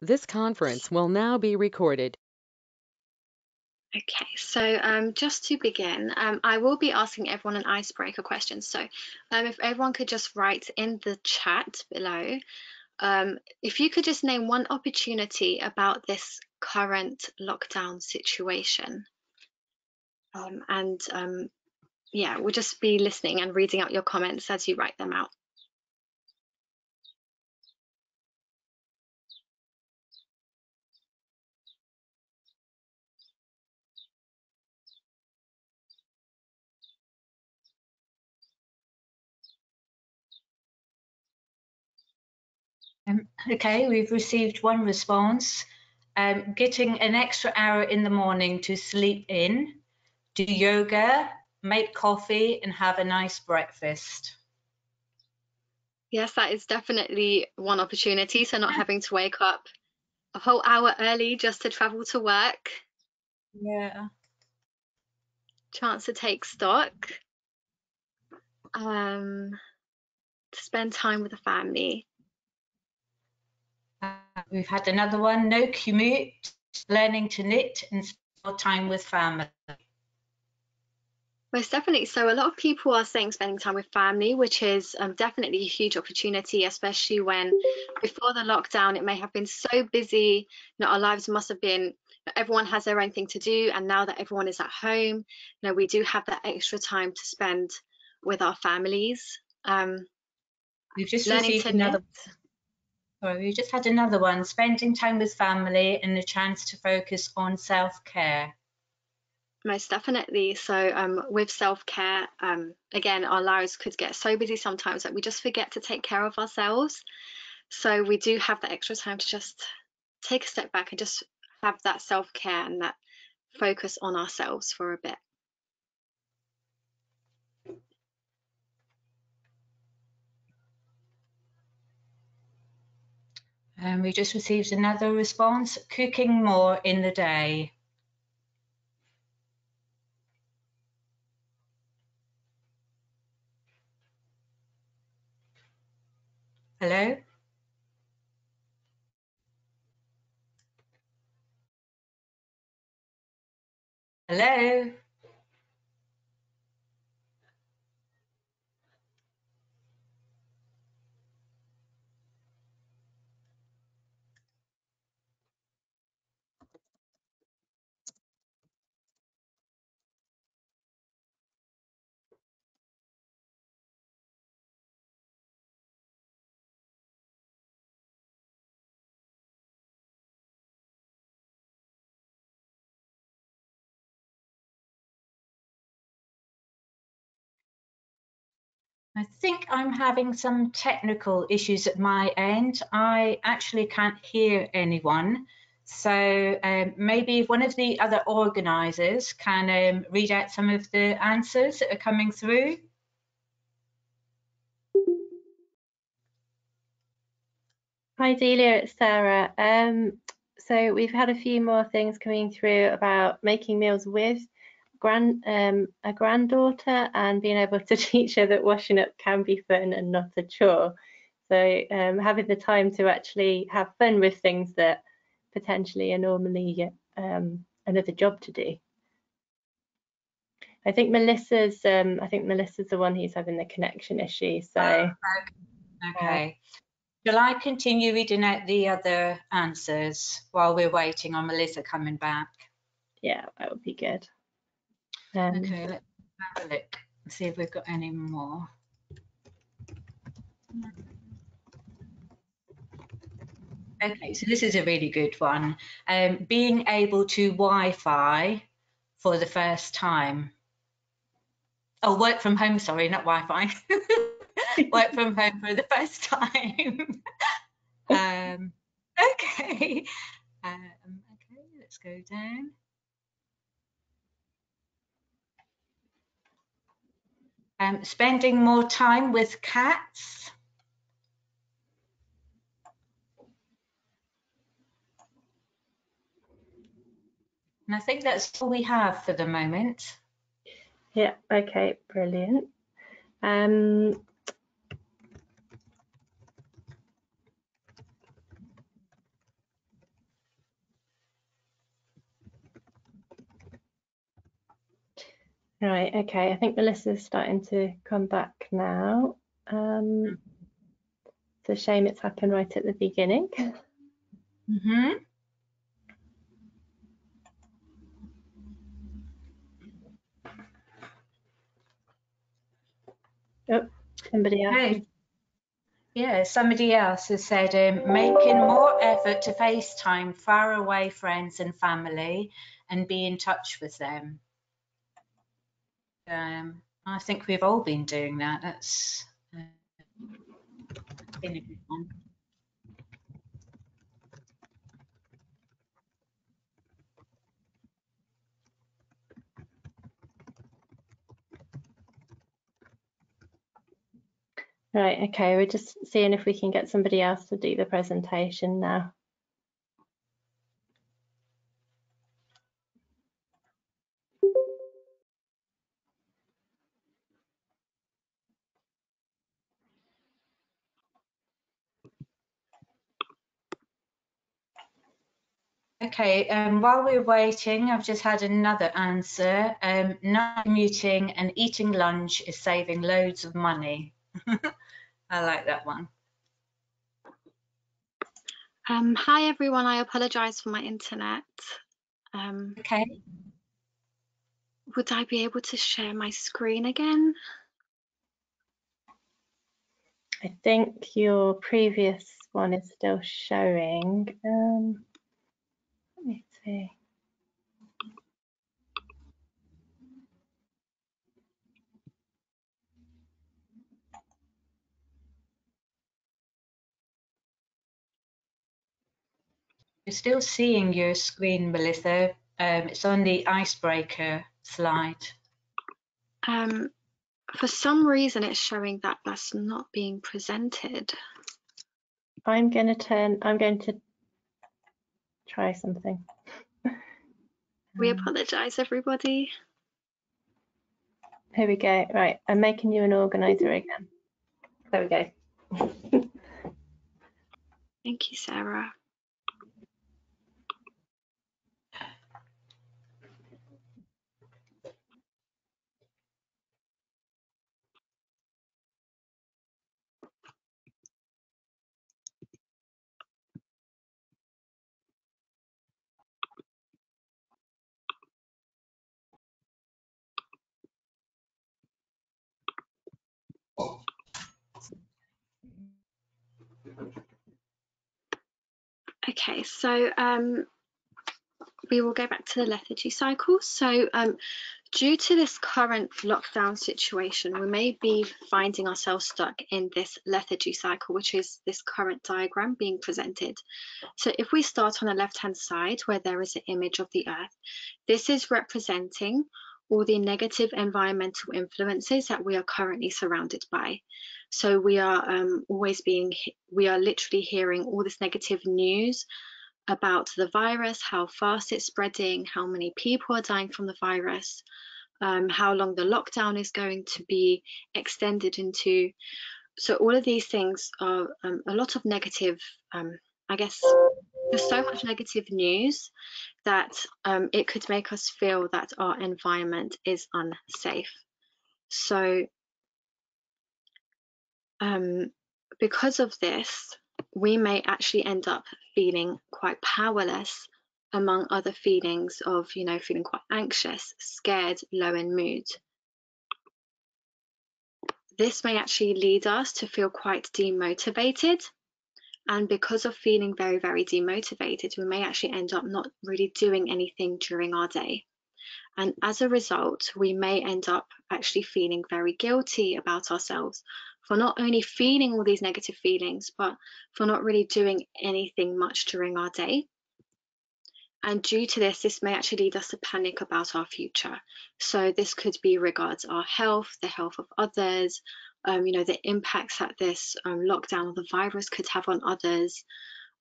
This conference will now be recorded. Okay, so um, just to begin, um, I will be asking everyone an icebreaker question. So um, if everyone could just write in the chat below, um, if you could just name one opportunity about this current lockdown situation. Um, and um, yeah, we'll just be listening and reading out your comments as you write them out. Um, okay, we've received one response. Um, getting an extra hour in the morning to sleep in, do yoga, make coffee, and have a nice breakfast. Yes, that is definitely one opportunity. So not having to wake up a whole hour early just to travel to work. Yeah. Chance to take stock. Um, to spend time with the family. We've had another one, no commute, learning to knit and spend time with family. Most definitely. So a lot of people are saying spending time with family, which is um, definitely a huge opportunity, especially when before the lockdown, it may have been so busy. You know, our lives must have been, everyone has their own thing to do. And now that everyone is at home, you know, we do have that extra time to spend with our families. Um, We've just received another. Knit. Sorry, we just had another one, spending time with family and a chance to focus on self-care. Most definitely. So um, with self-care, um, again, our lives could get so busy sometimes that we just forget to take care of ourselves. So we do have that extra time to just take a step back and just have that self-care and that focus on ourselves for a bit. And we just received another response, cooking more in the day. Hello? Hello? I think I'm having some technical issues at my end. I actually can't hear anyone. So um, maybe one of the other organisers can um, read out some of the answers that are coming through. Hi Delia, it's Sarah. Um, so we've had a few more things coming through about making meals with grand um, a granddaughter and being able to teach her that washing up can be fun and not a chore. So um, having the time to actually have fun with things that potentially are normally um, another job to do. I think Melissa's um, I think Melissa's the one who's having the connection issue. So oh, okay. okay. Shall I continue reading out the other answers while we're waiting on Melissa coming back? Yeah, that would be good. Um, okay, let's have a look and see if we've got any more. Okay, so this is a really good one. Um, being able to Wi-Fi for the first time. Oh, work from home, sorry, not Wi-Fi. work from home for the first time. um, okay. Um, okay, let's go down. Um, spending more time with cats. And I think that's all we have for the moment. Yeah, okay, brilliant. Um, Right, okay. I think Melissa's starting to come back now. Um, it's a shame it's happened right at the beginning. Mm -hmm. Somebody else. Okay. Yeah, somebody else has said um, making more effort to FaceTime far away friends and family and be in touch with them. Um, I think we've all been doing that. That's uh, been a good one. Right, okay. We're just seeing if we can get somebody else to do the presentation now. Okay, um, while we're waiting, I've just had another answer. Um, not commuting and eating lunch is saving loads of money. I like that one. Um, hi everyone, I apologise for my internet. Um, Okay. would I be able to share my screen again? I think your previous one is still showing. Um, let me see. You're still seeing your screen, Melissa. Um, it's on the icebreaker slide. Um, for some reason, it's showing that that's not being presented. I'm going to turn, I'm going to try something. We Um, apologise, everybody. Here we go. Right, I'm making you an organizer again. There we go. Thank you, Sarah. Okay, so um, we will go back to the lethargy cycle. So um, due to this current lockdown situation, we may be finding ourselves stuck in this lethargy cycle, which is this current diagram being presented. So if we start on the left-hand side where there is an image of the earth, this is representing all the negative environmental influences that we are currently surrounded by. So we are um, always being, we are literally hearing all this negative news about the virus, how fast it's spreading, how many people are dying from the virus, um, how long the lockdown is going to be extended into. So all of these things are um, a lot of negative, um, I guess, there's so much negative news that um, it could make us feel that our environment is unsafe. So um, because of this, we may actually end up feeling quite powerless among other feelings of, you know, feeling quite anxious, scared, low in mood. This may actually lead us to feel quite demotivated. And because of feeling very, very demotivated, we may actually end up not really doing anything during our day. And as a result, we may end up actually feeling very guilty about ourselves for not only feeling all these negative feelings, but for not really doing anything much during our day. And due to this, this may actually lead us to panic about our future. So this could be regards our health, the health of others, um, you know, the impacts that this um, lockdown or the virus could have on others,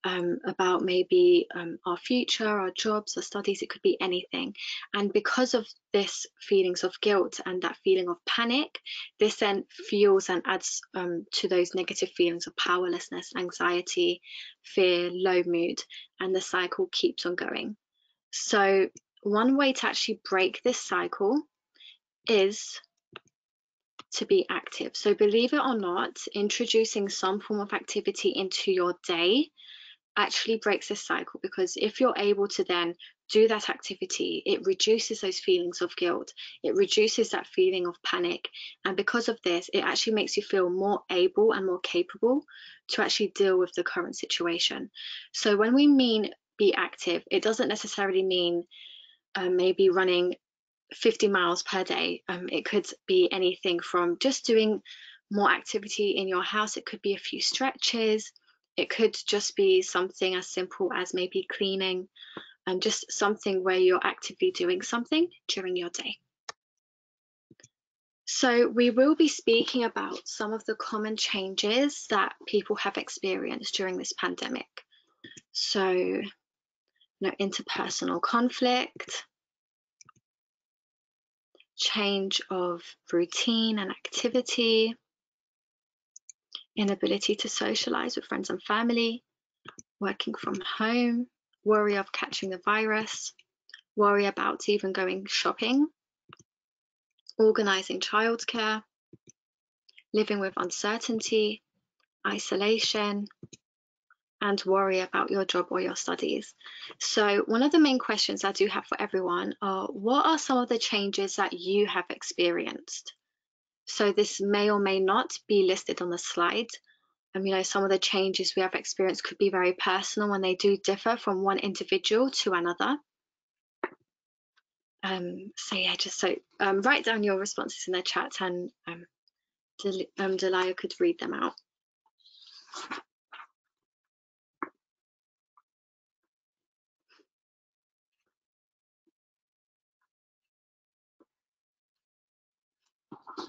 um, about maybe um, our future, our jobs, our studies, it could be anything. And because of this feelings of guilt and that feeling of panic, this then fuels and adds um, to those negative feelings of powerlessness, anxiety, fear, low mood, and the cycle keeps on going. So one way to actually break this cycle is to be active. So believe it or not, introducing some form of activity into your day actually breaks this cycle because if you're able to then do that activity, it reduces those feelings of guilt. It reduces that feeling of panic. And because of this, it actually makes you feel more able and more capable to actually deal with the current situation. So when we mean be active, it doesn't necessarily mean uh, maybe running 50 miles per day. Um, it could be anything from just doing more activity in your house. It could be a few stretches. It could just be something as simple as maybe cleaning and just something where you're actively doing something during your day. So we will be speaking about some of the common changes that people have experienced during this pandemic. So, you know, interpersonal conflict, change of routine and activity, inability to socialize with friends and family, working from home, worry of catching the virus, worry about even going shopping, organizing childcare, living with uncertainty, isolation, and worry about your job or your studies. So one of the main questions I do have for everyone are what are some of the changes that you have experienced? So this may or may not be listed on the slide. Um, you know, some of the changes we have experienced could be very personal and they do differ from one individual to another. Um, so yeah, just so um, write down your responses in the chat and um, Del um, Delia could read them out.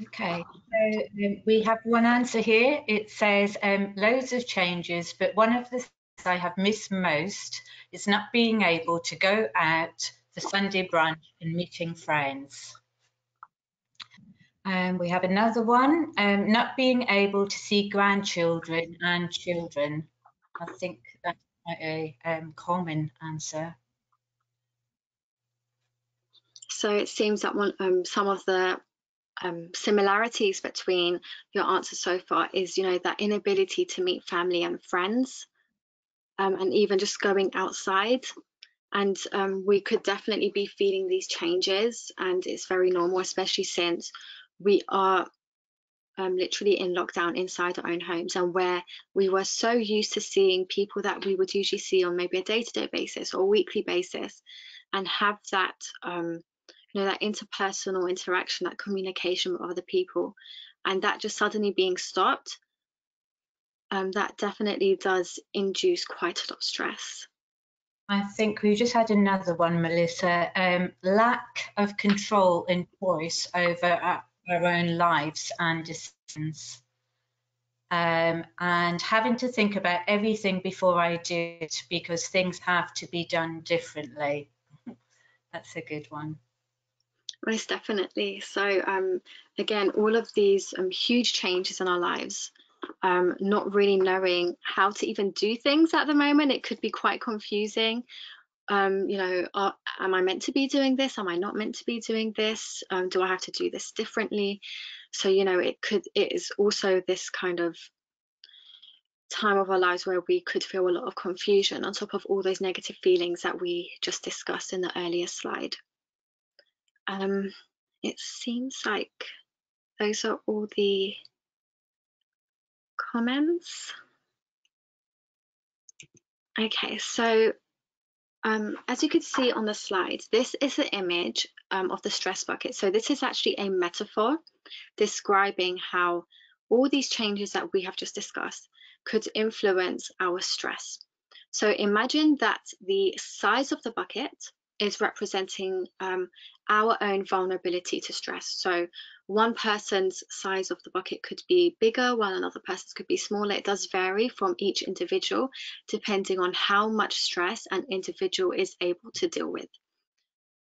Okay, so um, we have one answer here. It says um, loads of changes, but one of the things I have missed most is not being able to go out for Sunday brunch and meeting friends. Um, we have another one, um, not being able to see grandchildren and children. I think that's quite a um, common answer. So it seems that one, um, some of the um, similarities between your answers so far is, you know, that inability to meet family and friends, um, and even just going outside. And um, we could definitely be feeling these changes, and it's very normal, especially since we are um, literally in lockdown inside our own homes, and where we were so used to seeing people that we would usually see on maybe a day-to-day -day basis or weekly basis, and have that um, you know that interpersonal interaction that communication with other people and that just suddenly being stopped um, that definitely does induce quite a lot of stress I think we just had another one, Melissa. Um, lack of control and choice over our, own lives and decisions. Um, and having to think about everything before I do it because things have to be done differently. That's a good one. Most definitely. So um, again, all of these um, huge changes in our lives, um, not really knowing how to even do things at the moment, it could be quite confusing. Um, you know, are, am I meant to be doing this? Am I not meant to be doing this? Um, do I have to do this differently? So, you know, it could, it is also this kind of time of our lives where we could feel a lot of confusion on top of all those negative feelings that we just discussed in the earlier slide. Um, it seems like those are all the comments. Okay, so um, as you can see on the slide, this is the image um, of the stress bucket. So this is actually a metaphor describing how all these changes that we have just discussed could influence our stress. So imagine that the size of the bucket is representing um, our own vulnerability to stress. So one person's size of the bucket could be bigger, while another person's could be smaller. It does vary from each individual, depending on how much stress an individual is able to deal with.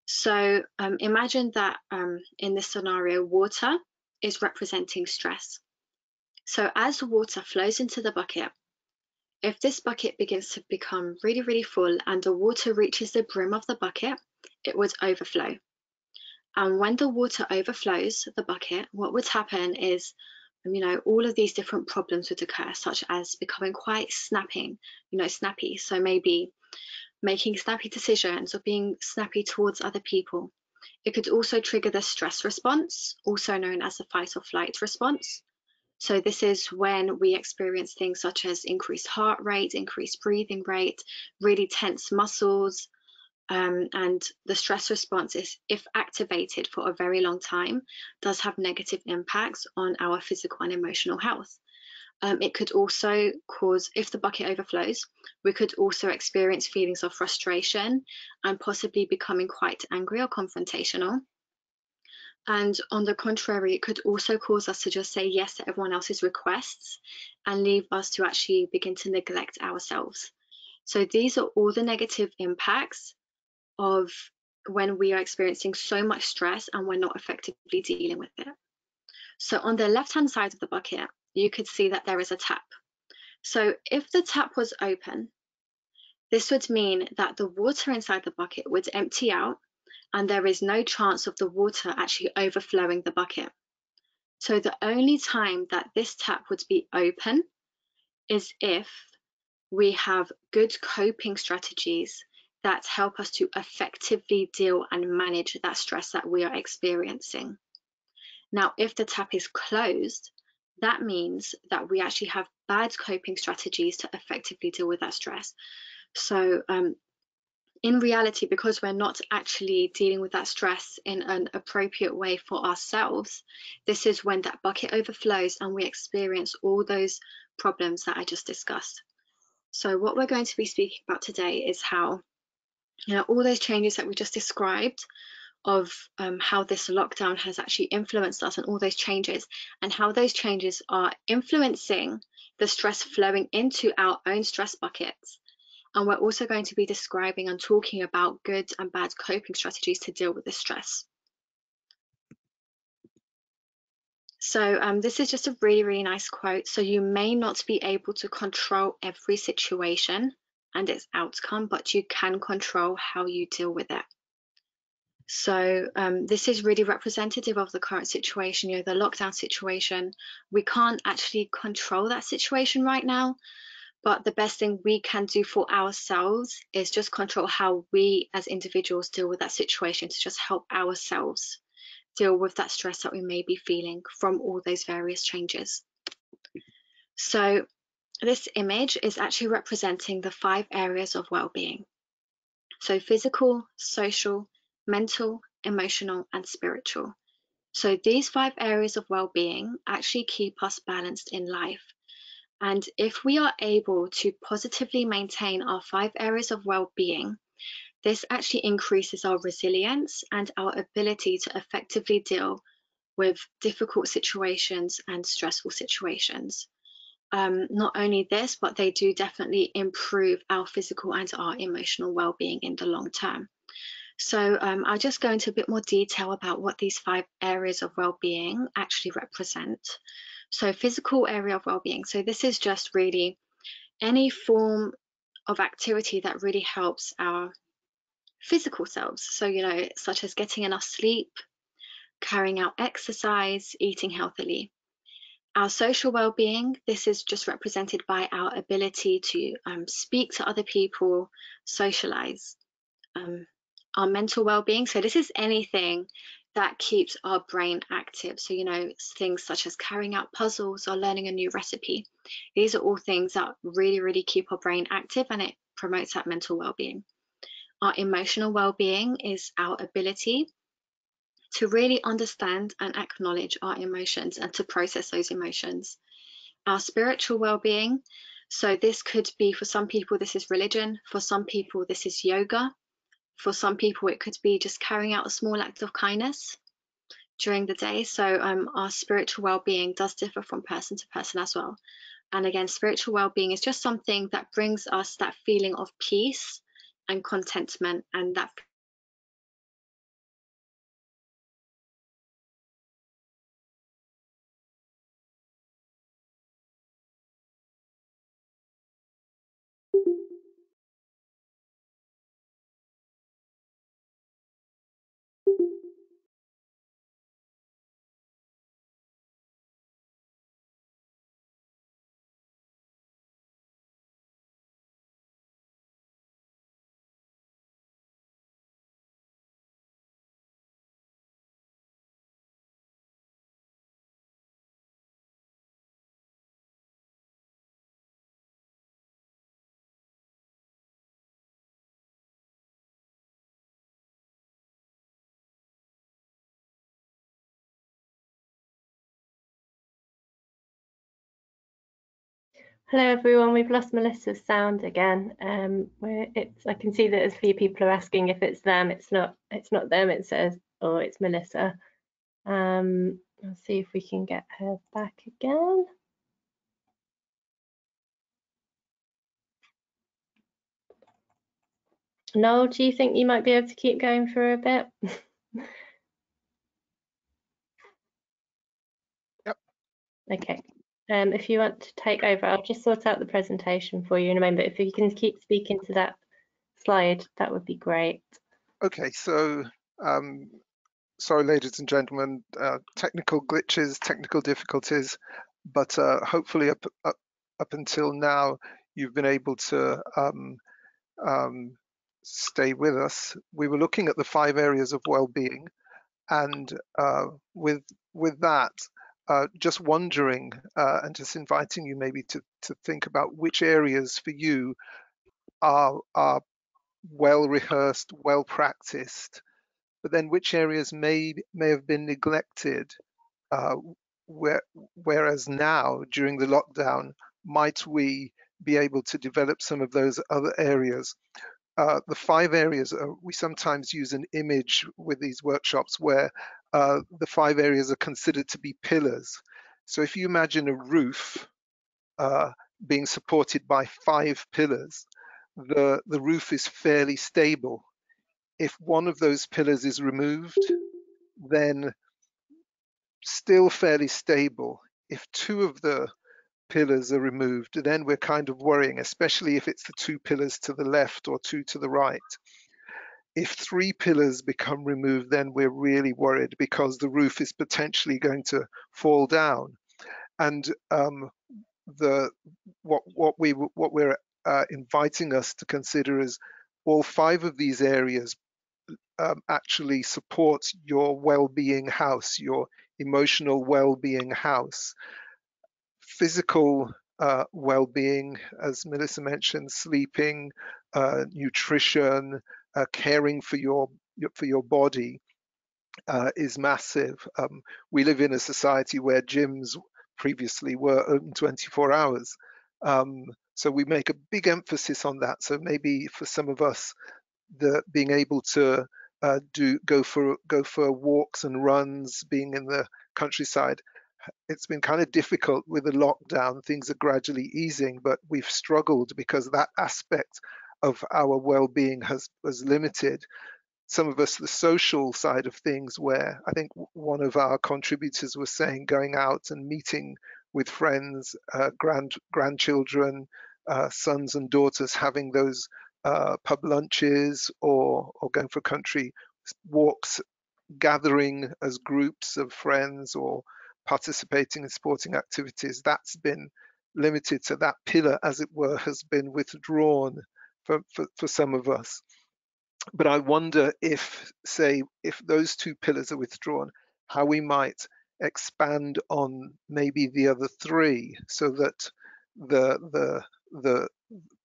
So um, imagine that um, in this scenario, water is representing stress. So as the water flows into the bucket, if this bucket begins to become really, really full and the water reaches the brim of the bucket, it would overflow. And when the water overflows the bucket, what would happen is, um, you know, all of these different problems would occur, such as becoming quite snapping, you know, snappy. So maybe making snappy decisions or being snappy towards other people. It could also trigger the stress response, also known as the fight or flight response. So this is when we experience things such as increased heart rate, increased breathing rate, really tense muscles, um, and the stress response is, if activated for a very long time, does have negative impacts on our physical and emotional health. Um, it could also cause, if the bucket overflows, we could also experience feelings of frustration and possibly becoming quite angry or confrontational. And on the contrary, it could also cause us to just say yes to everyone else's requests and leave us to actually begin to neglect ourselves. So these are all the negative impacts of when we are experiencing so much stress and we're not effectively dealing with it. So on the left hand side of the bucket, you could see that there is a tap. So if the tap was open, this would mean that the water inside the bucket would empty out and there is no chance of the water actually overflowing the bucket. So the only time that this tap would be open is if we have good coping strategies that help us to effectively deal and manage that stress that we are experiencing. Now, if the tap is closed, that means that we actually have bad coping strategies to effectively deal with that stress. So, um, in reality, because we're not actually dealing with that stress in an appropriate way for ourselves, this is when that bucket overflows and we experience all those problems that I just discussed. So, what we're going to be speaking about today is how you know all those changes that we just described of um, how this lockdown has actually influenced us and all those changes and how those changes are influencing the stress flowing into our own stress buckets. And we're also going to be describing and talking about good and bad coping strategies to deal with the stress. So um, this is just a really, really nice quote. So you may not be able to control every situation and its outcome, but you can control how you deal with it. So um, this is really representative of the current situation, you know, the lockdown situation. We can't actually control that situation right now, but the best thing we can do for ourselves is just control how we as individuals deal with that situation to just help ourselves deal with that stress that we may be feeling from all those various changes. So this image is actually representing the five areas of well-being. So physical, social, mental, emotional, and spiritual. So these five areas of well-being actually keep us balanced in life. And if we are able to positively maintain our five areas of well-being, this actually increases our resilience and our ability to effectively deal with difficult situations and stressful situations. Um, not only this, but they do definitely improve our physical and our emotional well-being in the long term. So um, I'll just go into a bit more detail about what these five areas of well-being actually represent. So physical area of well-being. So this is just really any form of activity that really helps our physical selves. So, you know, such as getting enough sleep, carrying out exercise, eating healthily. Our social well-being, this is just represented by our ability to um, speak to other people, socialize, um, our mental well-being. So this is anything that keeps our brain active. So, you know, things such as carrying out puzzles or learning a new recipe. These are all things that really, really keep our brain active and it promotes that mental well-being. Our emotional well-being is our ability to really understand and acknowledge our emotions and to process those emotions. Our spiritual well-being, so this could be for some people, this is religion. For some people, this is yoga. For some people, it could be just carrying out a small act of kindness during the day. So um, our spiritual well-being does differ from person to person as well. And again, spiritual well-being is just something that brings us that feeling of peace and contentment and that Hello everyone, we've lost Melissa's sound again. Um, it's I can see that a few people are asking if it's them. It's not. It's not them. It says, or it's Melissa. Um, let's see if we can get her back again. Noel, do you think you might be able to keep going for a bit? Yep. Okay. Um, if you want to take over, I'll just sort out the presentation for you in a moment. If you can keep speaking to that slide, that would be great. Okay, so um, sorry, ladies and gentlemen, uh, technical glitches, technical difficulties, but uh, hopefully up, up, up until now, you've been able to um, um, stay with us. We were looking at the five areas of well-being, and uh, with with that, uh, just wondering uh, and just inviting you maybe to to think about which areas for you are are well rehearsed, well practiced, but then which areas may may have been neglected. Uh, where, whereas now during the lockdown, might we be able to develop some of those other areas uh, the five areas, uh, we sometimes use an image with these workshops where uh, the five areas are considered to be pillars. So if you imagine a roof uh, being supported by five pillars, the, the roof is fairly stable. If one of those pillars is removed, then still fairly stable. If two of the pillars are removed, then we're kind of worrying, especially if it's the two pillars to the left or two to the right. If three pillars become removed, then we're really worried because the roof is potentially going to fall down. And um, the what what we what we're uh, inviting us to consider is all five of these areas um, actually support your well-being house, your emotional well-being house physical uh, well-being, as Melissa mentioned, sleeping, uh, nutrition, uh, caring for your, for your body uh, is massive. Um, we live in a society where gyms previously were open 24 hours. Um, so we make a big emphasis on that. So maybe for some of us, the being able to uh, do go for go for walks and runs, being in the countryside it's been kind of difficult with the lockdown. Things are gradually easing, but we've struggled because that aspect of our well-being has was limited. Some of us, the social side of things, where I think one of our contributors was saying going out and meeting with friends, uh, grand grandchildren, uh, sons and daughters, having those uh, pub lunches or or going for country walks, gathering as groups of friends or participating in sporting activities, that's been limited. So that pillar, as it were, has been withdrawn for, for, for some of us. But I wonder if, say, if those two pillars are withdrawn, how we might expand on maybe the other three so that the the the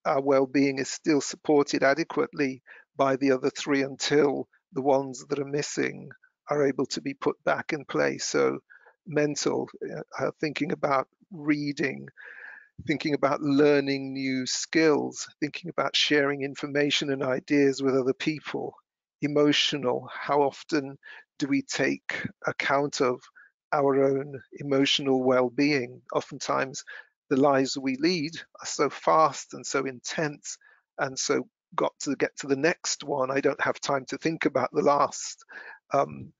our well-being is still supported adequately by the other three until the ones that are missing are able to be put back in place. So mental, uh, thinking about reading, thinking about learning new skills, thinking about sharing information and ideas with other people, emotional, how often do we take account of our own emotional well-being? Oftentimes the lives we lead are so fast and so intense and so got to get to the next one. I don't have time to think about the last. Um,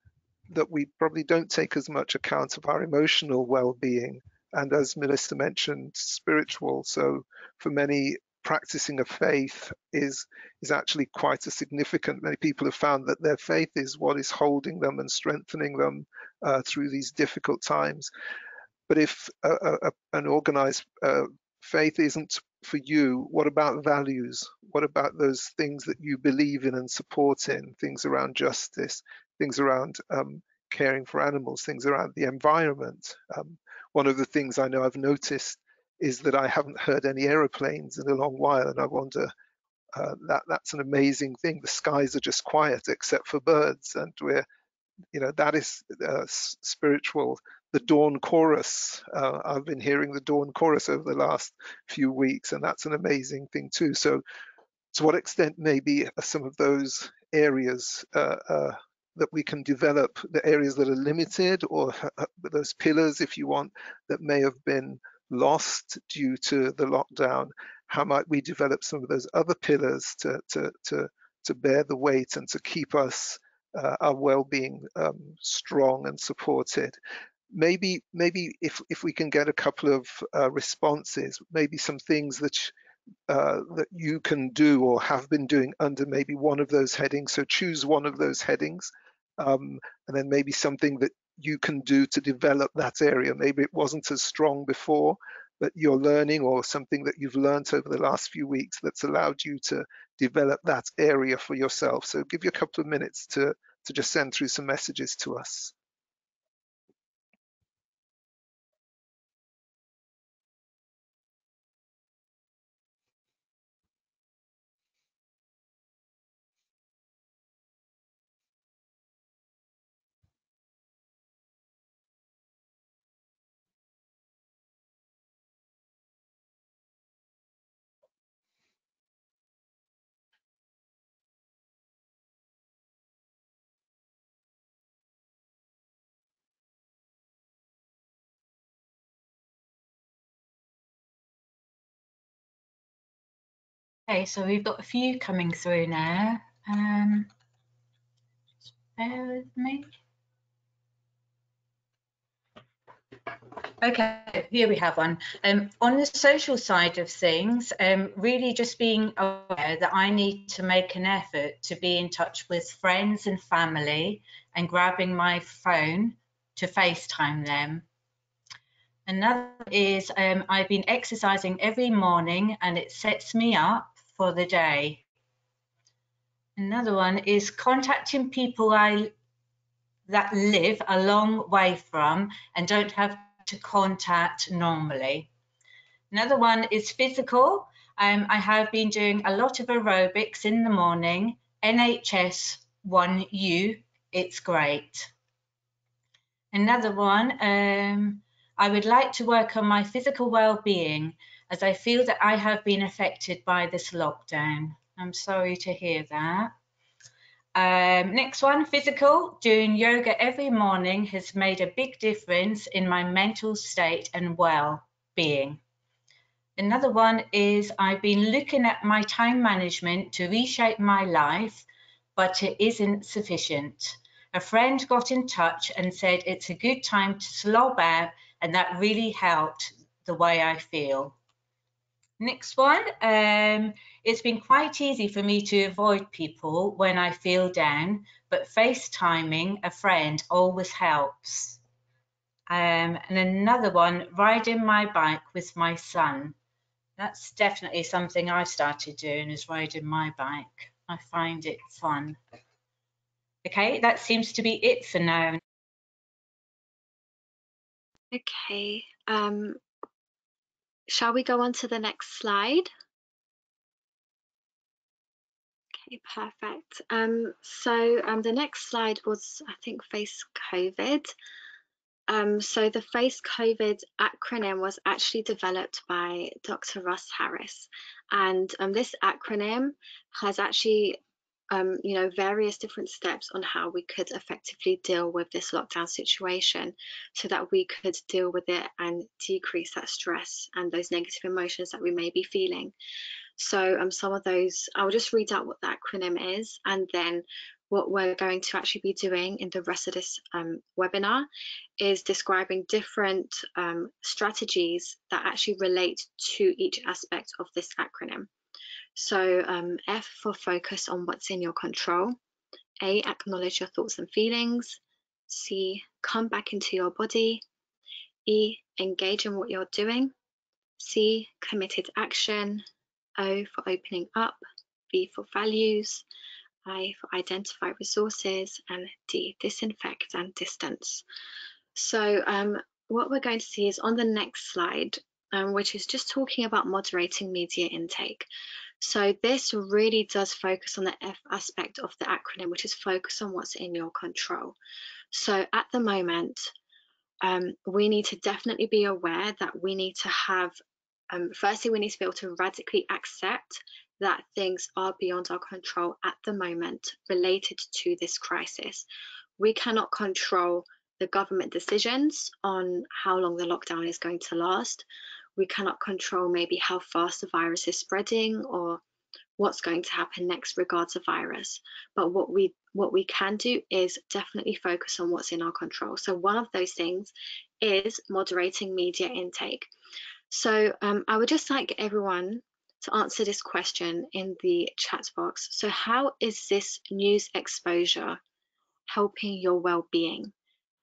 that we probably don't take as much account of our emotional well-being and as Melissa mentioned spiritual. So for many practicing a faith is is actually quite a significant many people have found that their faith is what is holding them and strengthening them uh, through these difficult times. But if a, a, an organized uh, faith isn't for you what about values? What about those things that you believe in and support in? Things around justice things around um, caring for animals, things around the environment. Um, one of the things I know I've noticed is that I haven't heard any aeroplanes in a long while, and I wonder uh, that that's an amazing thing. The skies are just quiet except for birds, and we're, you know, that is uh, spiritual. the dawn chorus. Uh, I've been hearing the dawn chorus over the last few weeks, and that's an amazing thing too. So, to what extent maybe some of those areas uh, uh, that we can develop, the areas that are limited, or those pillars, if you want, that may have been lost due to the lockdown, how might we develop some of those other pillars to to to to bear the weight and to keep us uh, our well-being um, strong and supported? Maybe maybe if if we can get a couple of uh, responses maybe some things that uh, that you can do or have been doing under maybe one of those headings. So choose one of those headings um, and then maybe something that you can do to develop that area maybe it wasn't as strong before that you're learning or something that you've learned over the last few weeks that's allowed you to develop that area for yourself. So give you a couple of minutes to, to just send through some messages to us. Okay, so we've got a few coming through now. Um, bear with me. Okay, here we have one. Um, on the social side of things, um, really just being aware that I need to make an effort to be in touch with friends and family and grabbing my phone to FaceTime them. Another is um, I've been exercising every morning and it sets me up for the day. Another one is contacting people I that live a long way from and don't have to contact normally. Another one is physical. Um, I have been doing a lot of aerobics in the morning, NHS 1U, it's great. Another one, um, I would like to work on my physical well-being as I feel that I have been affected by this lockdown. I'm sorry to hear that. Um, next one, physical. Doing yoga every morning has made a big difference in my mental state and well-being. Another one is I've been looking at my time management to reshape my life, but it isn't sufficient. A friend got in touch and said it's a good time to slow out and that really helped the way I feel. Next one, um, it's been quite easy for me to avoid people when I feel down, but FaceTiming a friend always helps. Um, and another one, riding my bike with my son. That's definitely something I started doing is riding my bike. I find it fun. Okay, that seems to be it for now. Okay, um, Shall we go on to the next slide? Okay, perfect. Um, so um, the next slide was, I think, Face COVID. Um, so the Face COVID acronym was actually developed by Dr. Russ Harris. And um, this acronym has actually um, you know, various different steps on how we could effectively deal with this lockdown situation so that we could deal with it and decrease that stress and those negative emotions that we may be feeling. So um, some of those, I'll just read out what the acronym is and then what we're going to actually be doing in the rest of this um, webinar is describing different um, strategies that actually relate to each aspect of this acronym. So um, F for focus on what's in your control. A, acknowledge your thoughts and feelings. C, come back into your body. E, engage in what you're doing. C, committed action. O for opening up. V for values. I for identify resources. And D, disinfect and distance. So um, what we're going to see is on the next slide, um, which is just talking about moderating media intake. So this really does focus on the F aspect of the acronym, which is focus on what's in your control. So at the moment, um, we need to definitely be aware that we need to have, um, firstly, we need to be able to radically accept that things are beyond our control at the moment related to this crisis. We cannot control the government decisions on how long the lockdown is going to last. We cannot control maybe how fast the virus is spreading or what's going to happen next regards the virus. But what we what we can do is definitely focus on what's in our control. So one of those things is moderating media intake. So um, I would just like everyone to answer this question in the chat box. So how is this news exposure helping your well-being?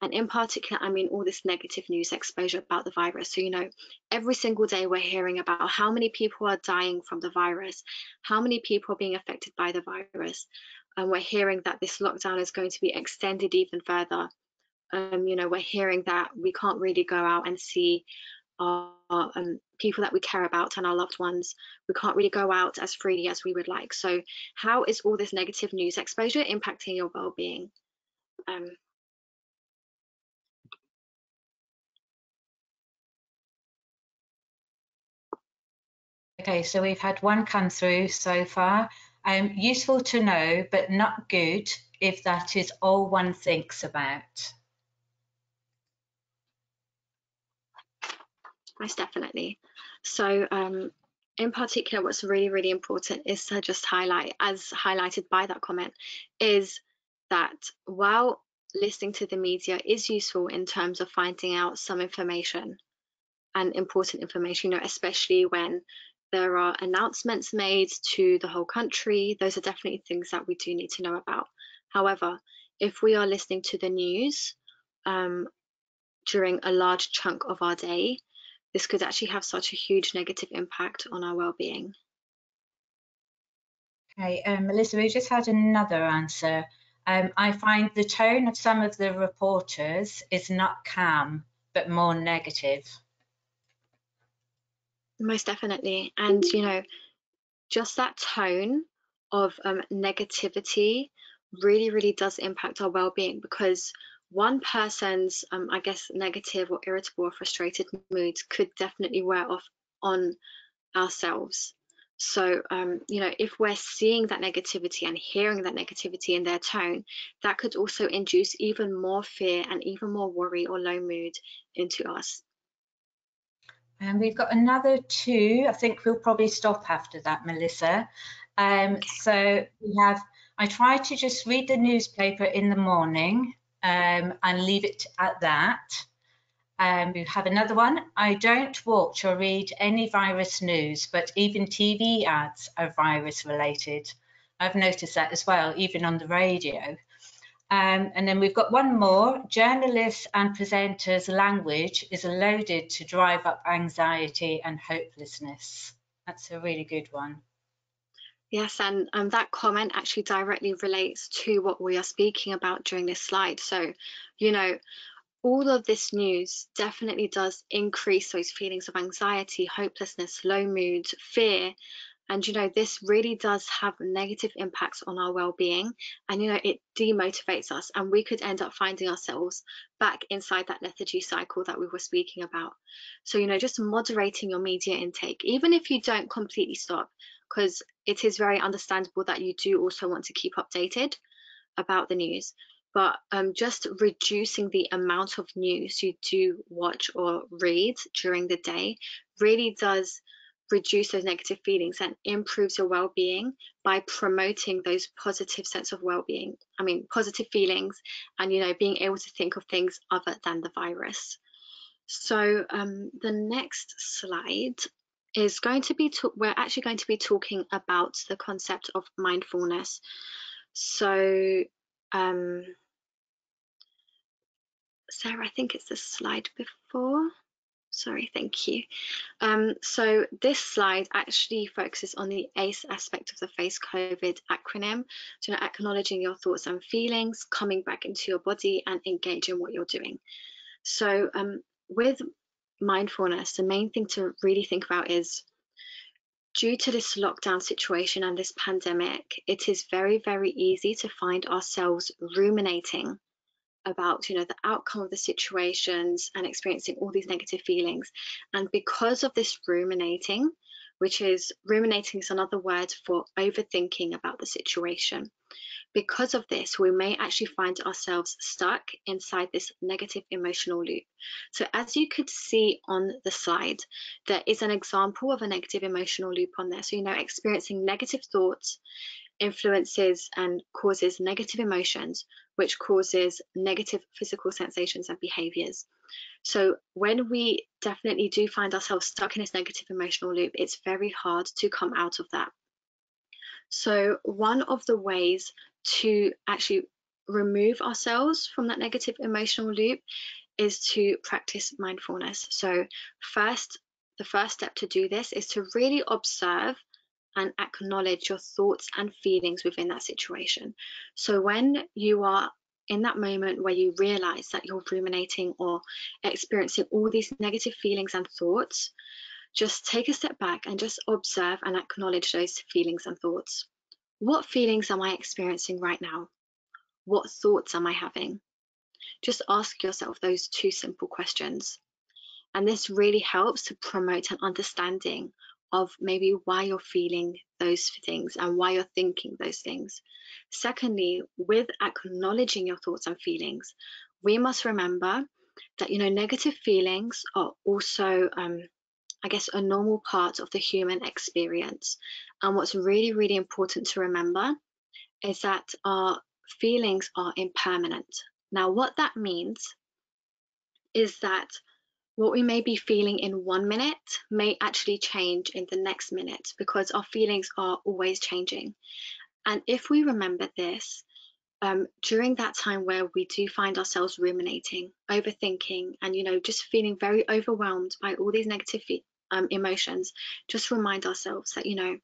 And in particular, I mean all this negative news exposure about the virus. So, you know, every single day we're hearing about how many people are dying from the virus, how many people are being affected by the virus. And we're hearing that this lockdown is going to be extended even further. Um, you know, we're hearing that we can't really go out and see our um, people that we care about and our loved ones. We can't really go out as freely as we would like. So, how is all this negative news exposure impacting your well-being? Um, Okay, so we've had one come through so far. Um, useful to know, but not good if that is all one thinks about. Most definitely. So um, in particular, what's really, really important is to just highlight, as highlighted by that comment, is that while listening to the media is useful in terms of finding out some information and important information, you know, especially when there are announcements made to the whole country. Those are definitely things that we do need to know about. However, if we are listening to the news um, during a large chunk of our day, this could actually have such a huge negative impact on our well-being. Okay, um, Melissa, we just had another answer. Um, I find the tone of some of the reporters is not calm, but more negative. Most definitely. And, you know, just that tone of um, negativity really, really does impact our well-being because one person's, um, I guess, negative or irritable or frustrated moods could definitely wear off on ourselves. So, um, you know, if we're seeing that negativity and hearing that negativity in their tone, that could also induce even more fear and even more worry or low mood into us. And we've got another two. I think we'll probably stop after that, Melissa. Um, so we have, I try to just read the newspaper in the morning um, and leave it at that. Um, we have another one. I don't watch or read any virus news, but even TV ads are virus related. I've noticed that as well, even on the radio. Um, and then we've got one more. Journalists and presenters' language is loaded to drive up anxiety and hopelessness. That's a really good one. Yes, and um, that comment actually directly relates to what we are speaking about during this slide. So, you know, all of this news definitely does increase those feelings of anxiety, hopelessness, low mood, fear, and you know this really does have negative impacts on our well-being and you know it demotivates us and we could end up finding ourselves back inside that lethargy cycle that we were speaking about. So you know just moderating your media intake even if you don't completely stop because it is very understandable that you do also want to keep updated about the news. But um, just reducing the amount of news you do watch or read during the day really does reduce those negative feelings and improves your well-being by promoting those positive sense of well-being i mean positive feelings and you know being able to think of things other than the virus so um, the next slide is going to be we're actually going to be talking about the concept of mindfulness so um, Sarah, I think it's the slide before. Sorry, thank you. Um, so this slide actually focuses on the ACE aspect of the FACE COVID acronym. So you know, acknowledging your thoughts and feelings, coming back into your body and engaging what you're doing. So um, with mindfulness, the main thing to really think about is due to this lockdown situation and this pandemic, it is very, very easy to find ourselves ruminating about you know the outcome of the situations and experiencing all these negative feelings and because of this ruminating which is ruminating is another word for overthinking about the situation because of this, we may actually find ourselves stuck inside this negative emotional loop. So as you could see on the slide, there is an example of a negative emotional loop on there. So, you know, experiencing negative thoughts influences and causes negative emotions, which causes negative physical sensations and behaviors. So when we definitely do find ourselves stuck in this negative emotional loop, it's very hard to come out of that. So one of the ways to actually remove ourselves from that negative emotional loop is to practice mindfulness. So first, the first step to do this is to really observe and acknowledge your thoughts and feelings within that situation. So when you are in that moment where you realize that you're ruminating or experiencing all these negative feelings and thoughts, just take a step back and just observe and acknowledge those feelings and thoughts. What feelings am I experiencing right now? What thoughts am I having? Just ask yourself those two simple questions. And this really helps to promote an understanding of maybe why you're feeling those things and why you're thinking those things. Secondly, with acknowledging your thoughts and feelings, we must remember that you know negative feelings are also um, I guess, a normal part of the human experience. And what's really, really important to remember is that our feelings are impermanent. Now, what that means is that what we may be feeling in one minute may actually change in the next minute because our feelings are always changing. And if we remember this, um, during that time where we do find ourselves ruminating, overthinking, and you know, just feeling very overwhelmed by all these negative um, emotions, just remind ourselves that, you know,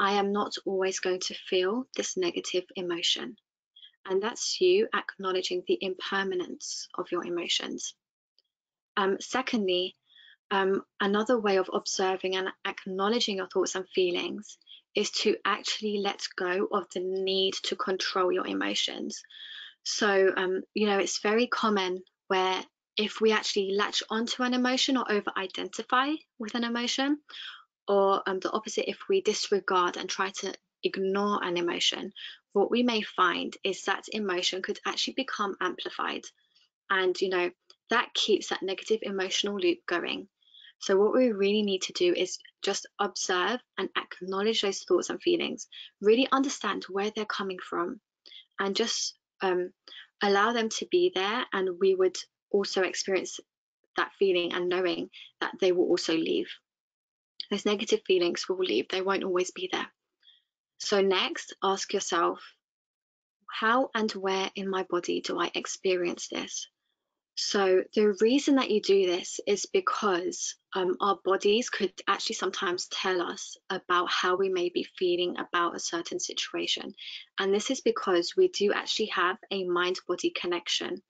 I am not always going to feel this negative emotion. And that's you acknowledging the impermanence of your emotions. Um, secondly, um, another way of observing and acknowledging your thoughts and feelings is to actually let go of the need to control your emotions. So, um, you know, it's very common where if we actually latch onto an emotion or over identify with an emotion, or um, the opposite, if we disregard and try to ignore an emotion, what we may find is that emotion could actually become amplified. And, you know, that keeps that negative emotional loop going. So, what we really need to do is just observe and acknowledge those thoughts and feelings, really understand where they're coming from, and just um, allow them to be there. And we would also experience that feeling and knowing that they will also leave. Those negative feelings will leave, they won't always be there. So, next, ask yourself how and where in my body do I experience this? So, the reason that you do this is because um, our bodies could actually sometimes tell us about how we may be feeling about a certain situation. And this is because we do actually have a mind body connection.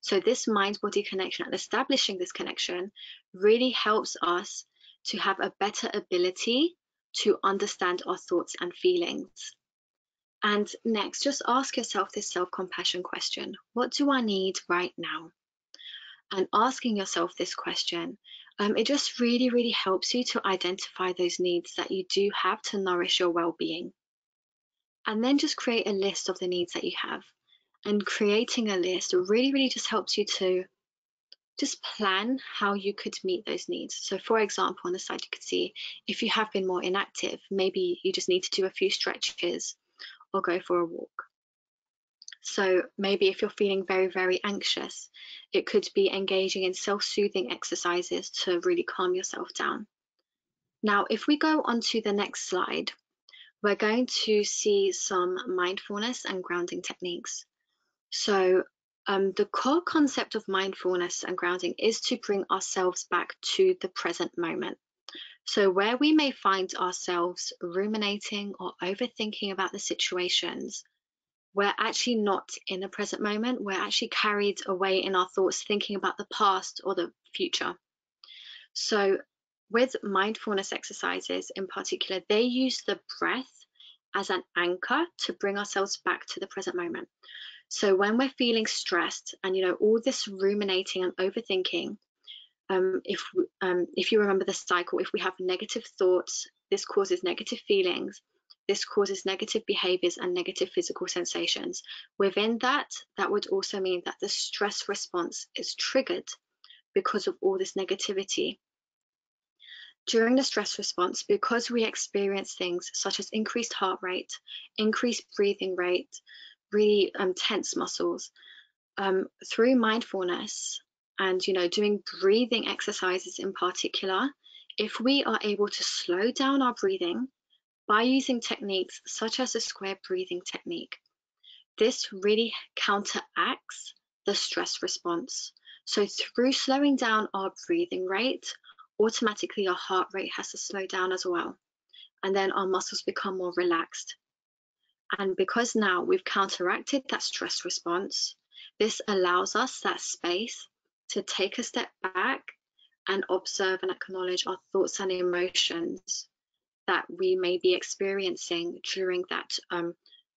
So this mind-body connection and establishing this connection really helps us to have a better ability to understand our thoughts and feelings. And next, just ask yourself this self-compassion question. What do I need right now? And asking yourself this question, um, it just really, really helps you to identify those needs that you do have to nourish your well-being. And then just create a list of the needs that you have and creating a list really, really just helps you to just plan how you could meet those needs. So for example, on the side you could see if you have been more inactive, maybe you just need to do a few stretches or go for a walk. So maybe if you're feeling very, very anxious, it could be engaging in self-soothing exercises to really calm yourself down. Now, if we go on to the next slide, we're going to see some mindfulness and grounding techniques. So um, the core concept of mindfulness and grounding is to bring ourselves back to the present moment. So, where we may find ourselves ruminating or overthinking about the situations, we're actually not in the present moment. We're actually carried away in our thoughts, thinking about the past or the future. So, with mindfulness exercises in particular, they use the breath as an anchor to bring ourselves back to the present moment. So when we're feeling stressed and you know all this ruminating and overthinking, um, if um, if you remember the cycle, if we have negative thoughts, this causes negative feelings. This causes negative behaviors and negative physical sensations. Within that, that would also mean that the stress response is triggered because of all this negativity. During the stress response, because we experience things such as increased heart rate, increased breathing rate, really um, tense muscles, um, through mindfulness and you know doing breathing exercises in particular, if we are able to slow down our breathing by using techniques such as the square breathing technique. This really counteracts the stress response. So through slowing down our breathing rate, automatically our heart rate has to slow down as well. And then our muscles become more relaxed. And because now we've counteracted that stress response, this allows us that space to take a step back and observe and acknowledge our thoughts and emotions that we may be experiencing during that, um,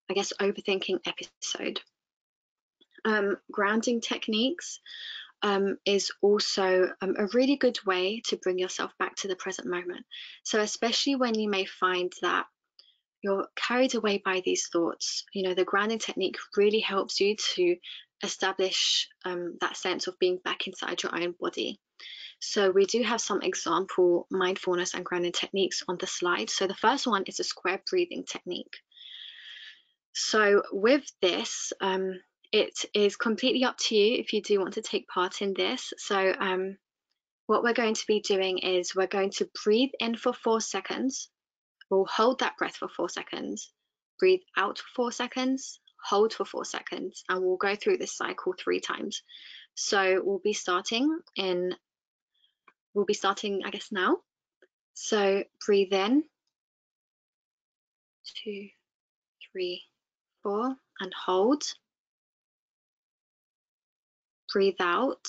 I guess, overthinking episode. Um, grounding techniques um, is also um, a really good way to bring yourself back to the present moment. So, especially when you may find that you're carried away by these thoughts, you know, the grounding technique really helps you to establish um, that sense of being back inside your own body. So we do have some example mindfulness and grounding techniques on the slide. So the first one is a square breathing technique. So with this, um, it is completely up to you if you do want to take part in this. So um, what we're going to be doing is we're going to breathe in for four seconds. We'll hold that breath for four seconds, breathe out for four seconds, hold for four seconds, and we'll go through this cycle three times. So we'll be starting in we'll be starting, I guess, now. So breathe in, two, three, four, and hold. Breathe out,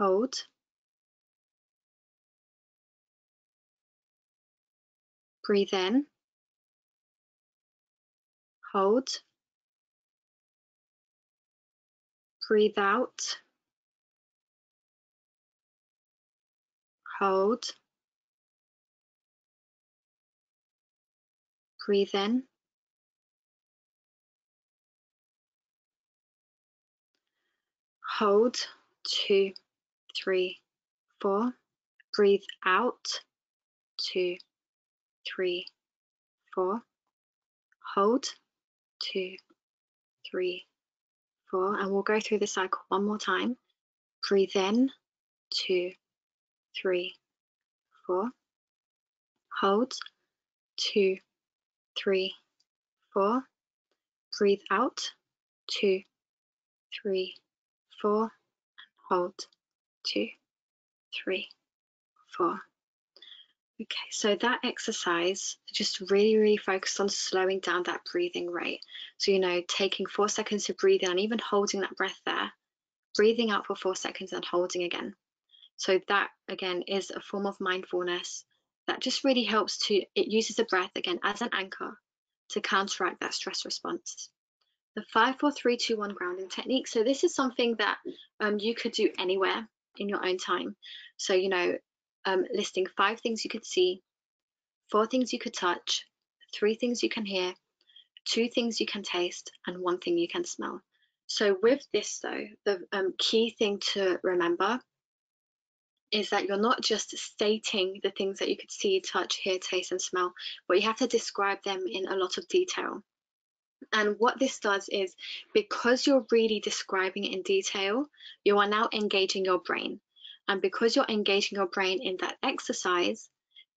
hold. Breathe in, hold. Breathe out. Hold. Breathe in. Hold. Two, three, four. Breathe out. Two, three, four. Hold. Two, three, four, and we'll go through the cycle one more time. Breathe in, two, three, four. Hold, two, three, four. Breathe out, two, three, four. Hold, two, three, four. Okay, so that exercise just really, really focused on slowing down that breathing rate. So, you know, taking four seconds to breathe in and even holding that breath there, breathing out for four seconds and holding again. So that again is a form of mindfulness that just really helps to, it uses the breath again as an anchor to counteract that stress response. The five, four, three, two, one grounding technique. So this is something that um, you could do anywhere in your own time. So, you know, um, listing five things you could see, four things you could touch, three things you can hear, two things you can taste, and one thing you can smell. So with this though, the um, key thing to remember is that you're not just stating the things that you could see, touch, hear, taste, and smell, but you have to describe them in a lot of detail. And what this does is because you're really describing it in detail, you are now engaging your brain. And because you're engaging your brain in that exercise,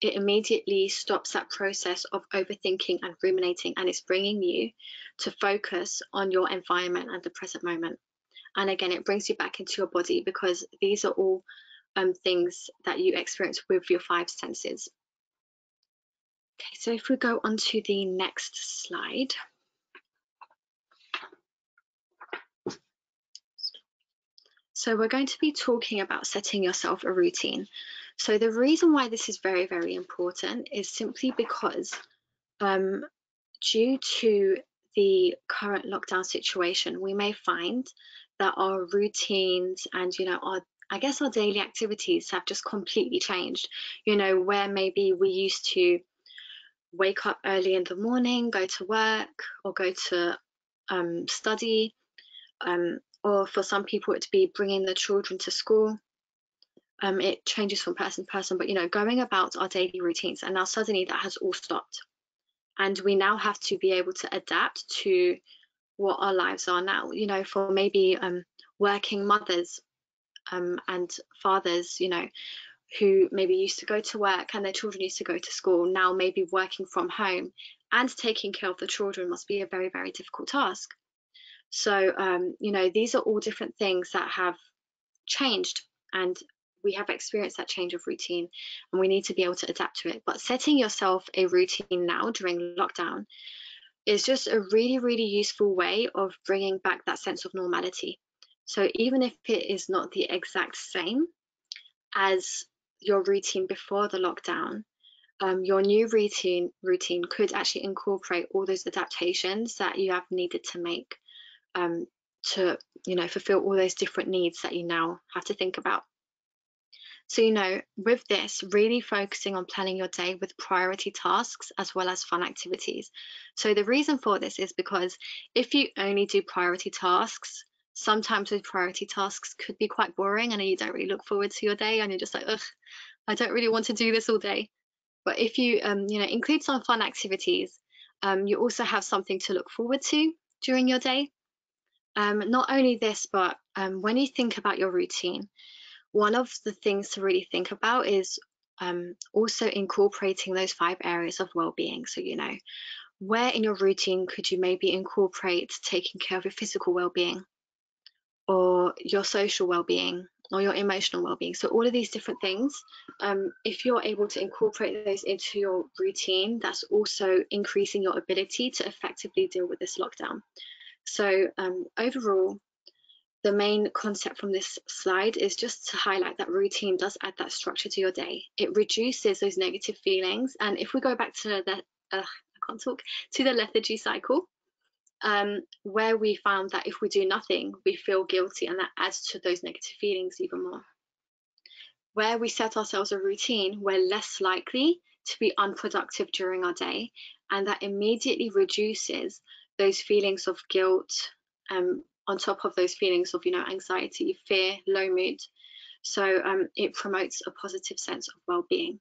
it immediately stops that process of overthinking and ruminating and it's bringing you to focus on your environment and the present moment. And again, it brings you back into your body because these are all um, things that you experience with your five senses. Okay, so if we go on to the next slide. So we're going to be talking about setting yourself a routine. So the reason why this is very, very important is simply because um, due to the current lockdown situation, we may find that our routines and, you know, our I guess our daily activities have just completely changed. You know, where maybe we used to wake up early in the morning, go to work, or go to um, study, um, or for some people it to be bringing the children to school. Um, it changes from person to person, but you know, going about our daily routines, and now suddenly that has all stopped, and we now have to be able to adapt to what our lives are now. You know, for maybe um, working mothers um, and fathers, you know, who maybe used to go to work and their children used to go to school, now maybe working from home and taking care of the children must be a very, very difficult task. So, um, you know, these are all different things that have changed and we have experienced that change of routine and we need to be able to adapt to it. But setting yourself a routine now during lockdown is just a really, really useful way of bringing back that sense of normality. So even if it is not the exact same as your routine before the lockdown, um, your new routine routine could actually incorporate all those adaptations that you have needed to make um, to you know fulfill all those different needs that you now have to think about. So, you know, with this, really focusing on planning your day with priority tasks as well as fun activities. So, the reason for this is because if you only do priority tasks, sometimes with priority tasks could be quite boring and you don't really look forward to your day and you're just like, ugh, I don't really want to do this all day. But if you, um, you know, include some fun activities, um, you also have something to look forward to during your day. Um, not only this, but um, when you think about your routine, one of the things to really think about is um, also incorporating those five areas of well-being. So, you know, where in your routine could you maybe incorporate taking care of your physical well-being? or your social well-being or your emotional well-being so all of these different things um, if you're able to incorporate those into your routine that's also increasing your ability to effectively deal with this lockdown so um, overall the main concept from this slide is just to highlight that routine does add that structure to your day it reduces those negative feelings and if we go back to the uh, I can't talk to the lethargy cycle um, where we found that if we do nothing, we feel guilty, and that adds to those negative feelings even more. Where we set ourselves a routine, we're less likely to be unproductive during our day, and that immediately reduces those feelings of guilt um, on top of those feelings of you know anxiety, fear, low mood. So um, it promotes a positive sense of well-being.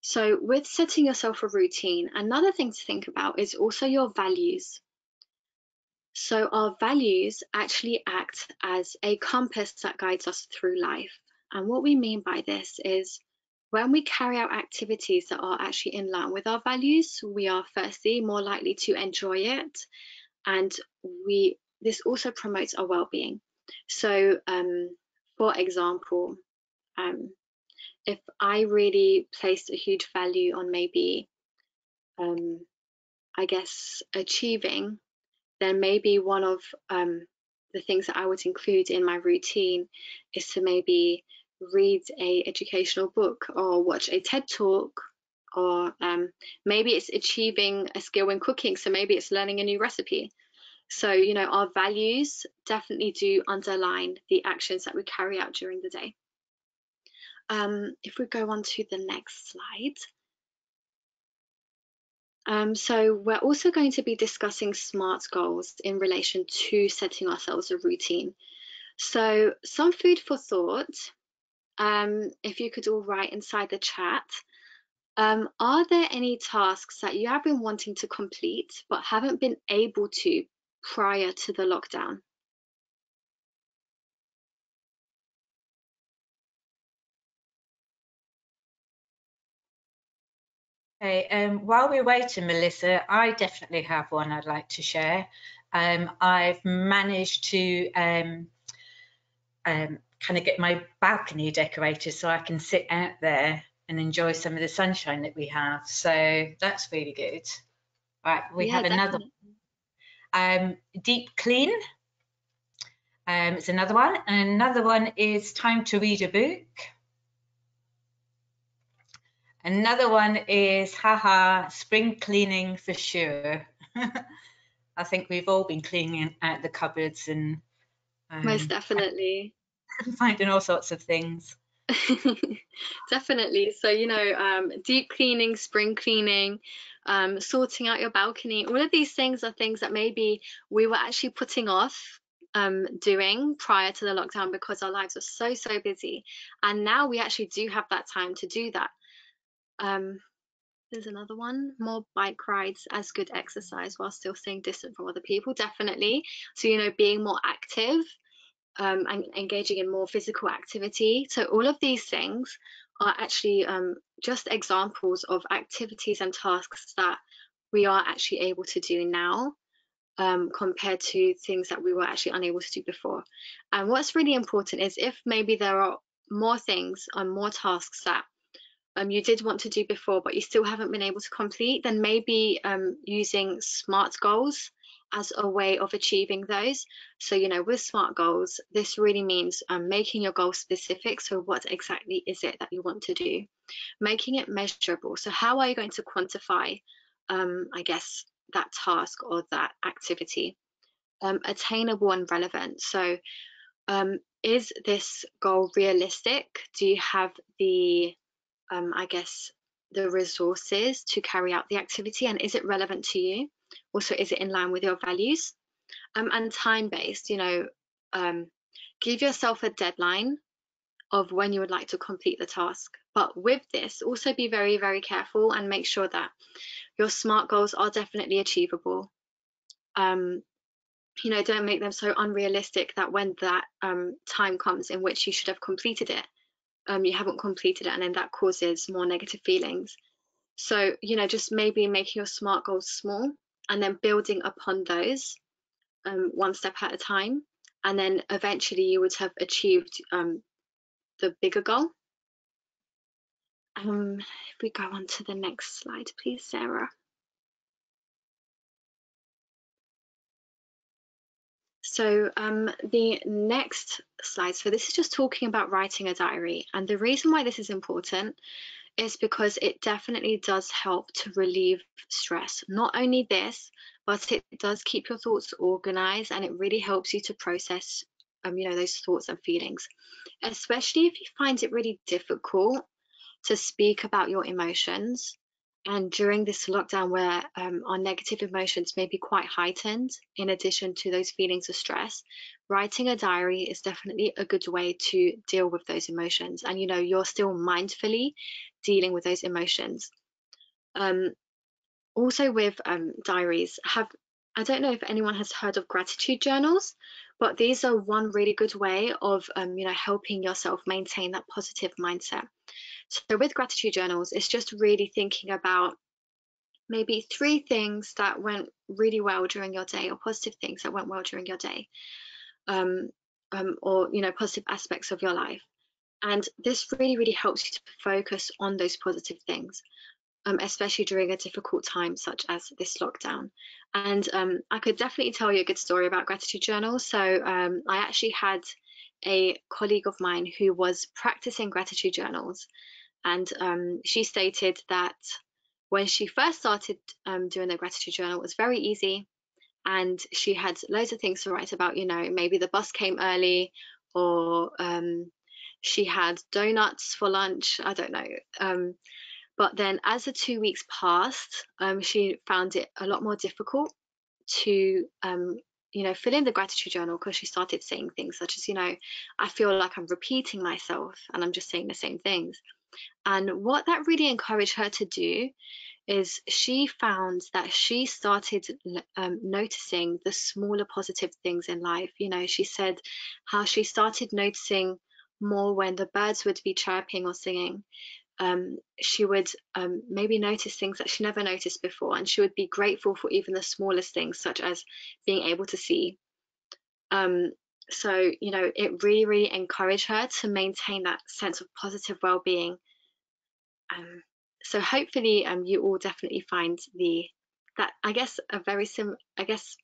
So with setting yourself a routine, another thing to think about is also your values. So our values actually act as a compass that guides us through life. And what we mean by this is when we carry out activities that are actually in line with our values, we are firstly more likely to enjoy it. And we this also promotes our well-being. So um, for example, um, if I really placed a huge value on maybe, um, I guess, achieving then maybe one of um, the things that I would include in my routine is to maybe read a educational book or watch a TED talk or um, maybe it's achieving a skill in cooking so maybe it's learning a new recipe. So you know our values definitely do underline the actions that we carry out during the day. Um, if we go on to the next slide. Um, so we're also going to be discussing SMART goals in relation to setting ourselves a routine. So some food for thought, um, if you could all write inside the chat, um, are there any tasks that you have been wanting to complete but haven't been able to prior to the lockdown? Okay, um, while we're waiting, Melissa, I definitely have one I'd like to share. Um, I've managed to um, um, kind of get my balcony decorated so I can sit out there and enjoy some of the sunshine that we have. So that's really good. Right, we yeah, have another um, deep clean. Um, it's another one. And another one is time to read a book. Another one is haha, spring cleaning for sure. I think we've all been cleaning out the cupboards and um, Most definitely. Finding all sorts of things. Definitely. So, you know, um, deep cleaning, spring cleaning, um, sorting out your balcony, all of these things are things that maybe we were actually putting off um, doing prior to the lockdown because our lives were so, so busy. And now we actually do have that time to do that. Um, there's another one more bike rides as good exercise while still staying distant from other people. Definitely. So, you know, being more active um, and engaging in more physical activity. So all of these things are actually um, just examples of activities and tasks that we are actually able to do now um, compared to things that we were actually unable to do before. And what's really important is if maybe there are more things and more tasks that um, you did want to do before, but you still haven't been able to complete, then maybe um, using SMART goals as a way of achieving those. So, you know, with SMART goals, this really means um, making your goal specific. So, what exactly is it that you want to do? Making it measurable. So, how are you going to quantify, um, I guess, that task or that activity? Um, attainable and relevant. So, um, is this goal realistic? Do you have the, um, I guess, the resources to carry out the activity and is it relevant to you? Also is it in line with your values? Um, and time based you know um, give yourself a deadline of when you would like to complete the task. But with this also be very very careful and make sure that your smart goals are definitely achievable. Um, you know don't make them so unrealistic that when that um, time comes in which you should have completed it um, you haven't completed it and then that causes more negative feelings. So you know just maybe making your smart goals small and then building upon those um, one step at a time. And then eventually you would have achieved um, the bigger goal. Um, if we go on to the next slide, please, Sarah. So um, the next slide, so this is just talking about writing a diary. And the reason why this is important is because it definitely does help to relieve stress. Not only this, but it does keep your thoughts organized and it really helps you to process um, you know, those thoughts and feelings, especially if you find it really difficult to speak about your emotions. And during this lockdown, where um, our negative emotions may be quite heightened, in addition to those feelings of stress, writing a diary is definitely a good way to deal with those emotions. And you know, you're still mindfully dealing with those emotions. Um, also with um, diaries, have I don't know if anyone has heard of gratitude journals, but these are one really good way of um, you know helping yourself maintain that positive mindset. So with gratitude journals, it's just really thinking about maybe three things that went really well during your day or positive things that went well during your day um, um, or you know positive aspects of your life and this really, really helps you to focus on those positive things, um, especially during a difficult time such as this lockdown. And um, I could definitely tell you a good story about gratitude journals. So um, I actually had a colleague of mine who was practicing gratitude journals. And um, she stated that when she first started um, doing the gratitude journal, it was very easy. And she had loads of things to write about, you know, maybe the bus came early or um, she had donuts for lunch. I don't know. Um, but then as the two weeks passed, um, she found it a lot more difficult to, um, you know, fill in the gratitude journal because she started saying things such as, you know, I feel like I'm repeating myself and I'm just saying the same things. And what that really encouraged her to do is she found that she started um, noticing the smaller positive things in life. You know, she said how she started noticing more when the birds would be chirping or singing. Um, she would um, maybe notice things that she never noticed before, and she would be grateful for even the smallest things, such as being able to see. Um, so, you know, it really, really encouraged her to maintain that sense of positive well-being. Um, so, hopefully, um, you all definitely find the that I guess a very sim, I guess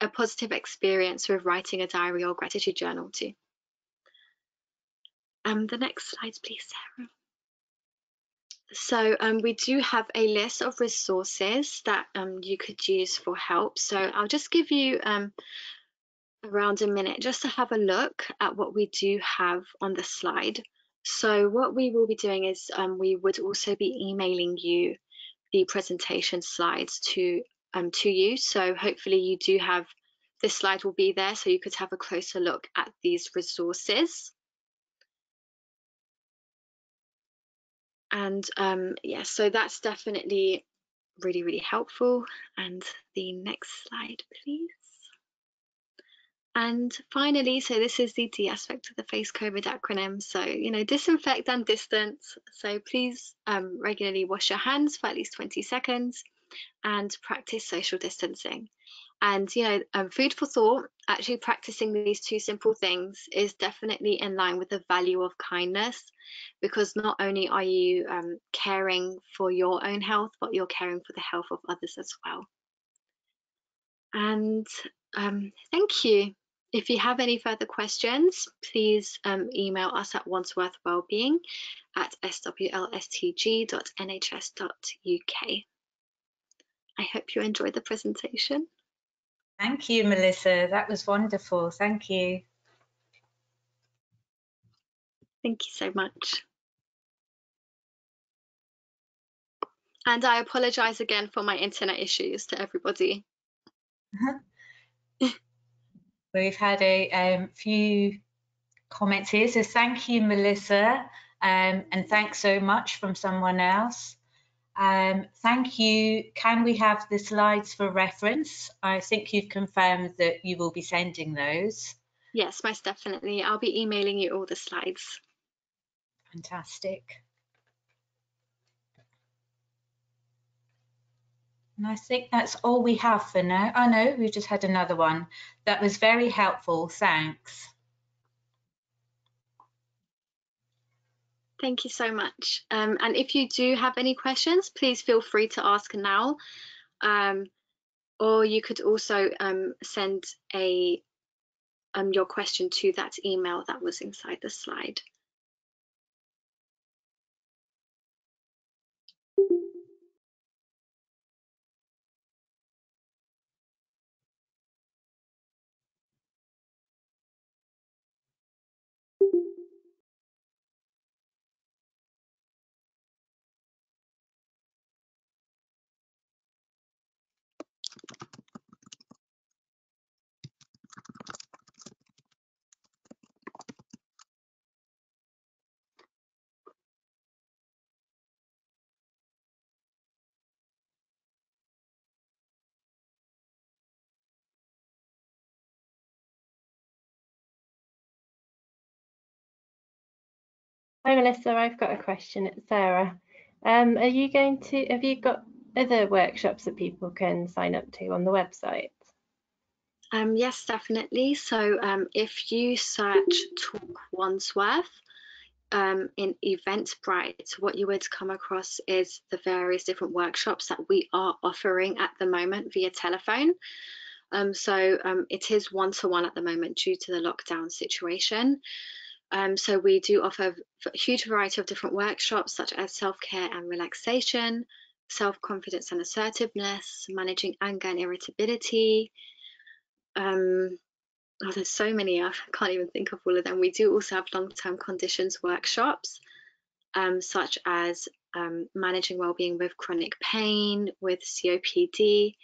a positive experience with writing a diary or gratitude journal too. Um, the next slides, please, Sarah. So um, we do have a list of resources that um, you could use for help. So I'll just give you um, around a minute just to have a look at what we do have on the slide. So what we will be doing is um, we would also be emailing you the presentation slides to um, to you. So hopefully you do have this slide will be there so you could have a closer look at these resources. And um, yeah, so that's definitely really, really helpful. And the next slide, please. And finally, so this is the D aspect of the face COVID acronym. So, you know, disinfect and distance. So please um, regularly wash your hands for at least 20 seconds and practice social distancing. And, you know, um, food for thought, actually practicing these two simple things is definitely in line with the value of kindness because not only are you um, caring for your own health, but you're caring for the health of others as well. And um, thank you. If you have any further questions, please um, email us at wandsworthwellbeing at swlstg.nhs.uk. I hope you enjoyed the presentation. Thank you, Melissa. That was wonderful. Thank you. Thank you so much. And I apologise again for my internet issues to everybody. We've had a um, few comments here. So thank you, Melissa. Um, and thanks so much from someone else. Um, thank you. Can we have the slides for reference? I think you've confirmed that you will be sending those. Yes, most definitely. I'll be emailing you all the slides. Fantastic. And I think that's all we have for now. I oh, know we've just had another one. That was very helpful. Thanks. Thank you so much. Um, and if you do have any questions, please feel free to ask now. Um, or you could also um, send a um, your question to that email that was inside the slide. Hi Melissa, I've got a question. It's Sarah. Um, are you going to, have you got other workshops that people can sign up to on the website? Um, yes, definitely. So um, if you search Talk Wandsworth um, in Eventbrite, what you would come across is the various different workshops that we are offering at the moment via telephone. Um, so um, it is one-to-one -one at the moment due to the lockdown situation. Um, so we do offer a huge variety of different workshops such as self-care and relaxation, self-confidence and assertiveness, managing anger and irritability. Um, oh, there's so many, I can't even think of all of them. We do also have long-term conditions workshops, um, such as um, managing well-being with chronic pain, with COPD,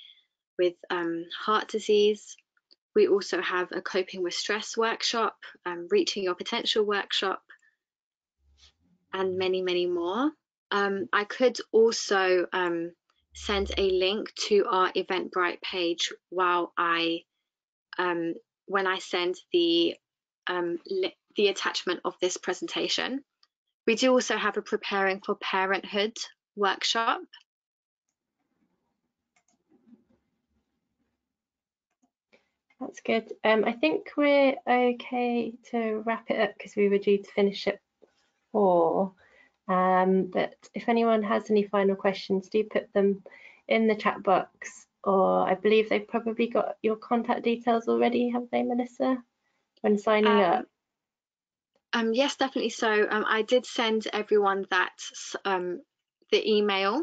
with um, heart disease, we also have a coping with stress workshop, um, reaching your potential workshop, and many, many more. Um, I could also um, send a link to our Eventbrite page while I, um, when I send the, um, the attachment of this presentation. We do also have a preparing for parenthood workshop That's good. Um, I think we're okay to wrap it up because we were due to finish at four. Um, but if anyone has any final questions, do put them in the chat box. Or I believe they've probably got your contact details already, have they, Melissa, when signing um, up? Um, yes, definitely. So um, I did send everyone that um, the email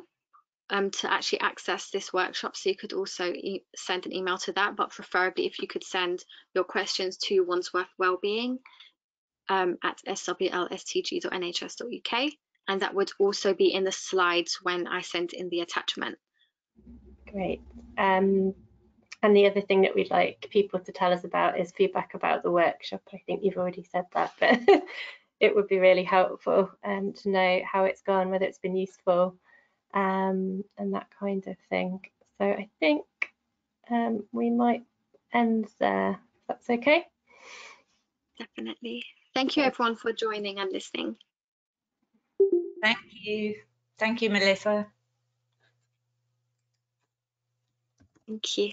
um, to actually access this workshop. So you could also e send an email to that, but preferably if you could send your questions to Wandsworth Wellbeing um, at swlstg.nhs.uk. And that would also be in the slides when I send in the attachment. Great. Um, and the other thing that we'd like people to tell us about is feedback about the workshop. I think you've already said that, but it would be really helpful um, to know how it's gone, whether it's been useful, um, and that kind of thing. So I think um, we might end there. If that's okay. Definitely. Thank you everyone for joining and listening. Thank you. Thank you, Melissa. Thank you.